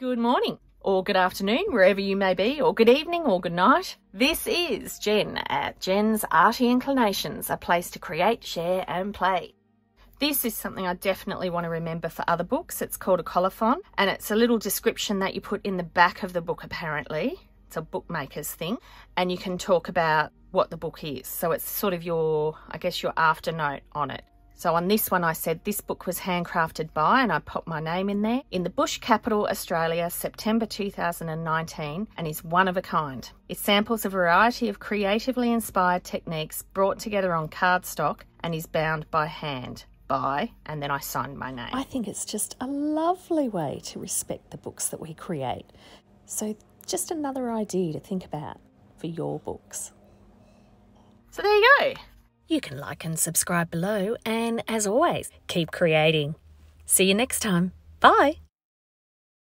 Good morning, or good afternoon, wherever you may be, or good evening, or good night. This is Jen at Jen's Arty Inclinations, a place to create, share, and play. This is something I definitely want to remember for other books. It's called a colophon, and it's a little description that you put in the back of the book, apparently. It's a bookmaker's thing, and you can talk about what the book is. So it's sort of your, I guess, your after note on it. So on this one, I said this book was handcrafted by, and I popped my name in there, in the bush capital, Australia, September 2019, and is one of a kind. It samples a variety of creatively inspired techniques brought together on cardstock and is bound by hand. By, and then I signed my name. I think it's just a lovely way to respect the books that we create. So, just another idea to think about for your books. So there you go. You can like and subscribe below, and as always, keep creating. See you next time. Bye.